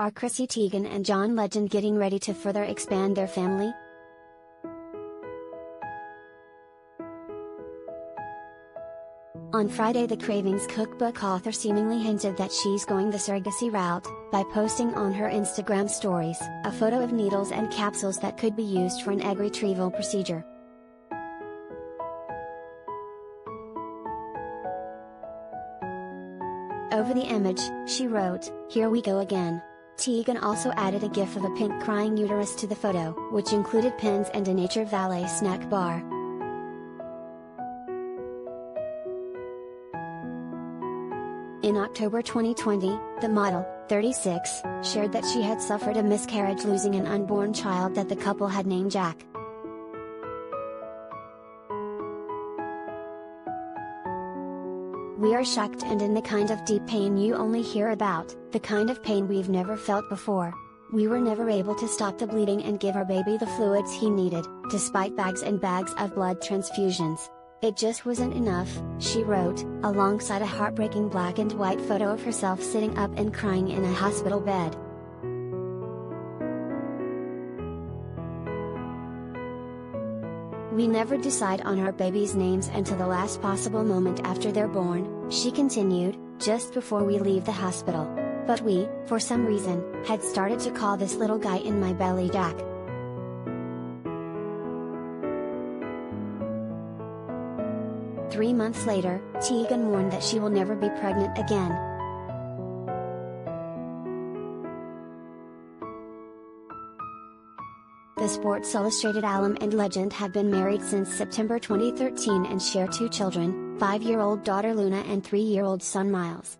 Are Chrissy Teigen and John Legend getting ready to further expand their family? On Friday, the Cravings cookbook author seemingly hinted that she's going the surrogacy route, by posting on her Instagram stories a photo of needles and capsules that could be used for an egg retrieval procedure. Over the image, she wrote, Here we go again. Teigen also added a gif of a pink crying uterus to the photo, which included pins and a Nature Valley snack bar. In October 2020, the model, 36, shared that she had suffered a miscarriage losing an unborn child that the couple had named Jack. We are shocked and in the kind of deep pain you only hear about, the kind of pain we've never felt before. We were never able to stop the bleeding and give our baby the fluids he needed, despite bags and bags of blood transfusions. It just wasn't enough, she wrote, alongside a heartbreaking black and white photo of herself sitting up and crying in a hospital bed. We never decide on our babies' names until the last possible moment after they're born, she continued, just before we leave the hospital. But we, for some reason, had started to call this little guy in my belly Jack. Three months later, Teigen warned that she will never be pregnant again, The Sports Illustrated alum and legend have been married since September 2013 and share two children, 5-year-old daughter Luna and 3-year-old son Miles.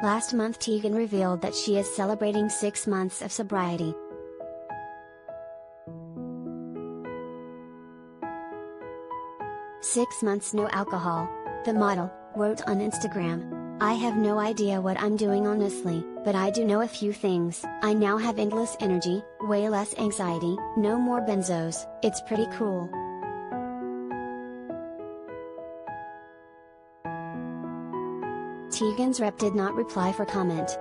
Last month Teigen revealed that she is celebrating 6 months of sobriety. Six months no alcohol, the model, wrote on Instagram. I have no idea what I'm doing honestly, but I do know a few things. I now have endless energy, way less anxiety, no more benzos, it's pretty cool. Teigen's rep did not reply for comment.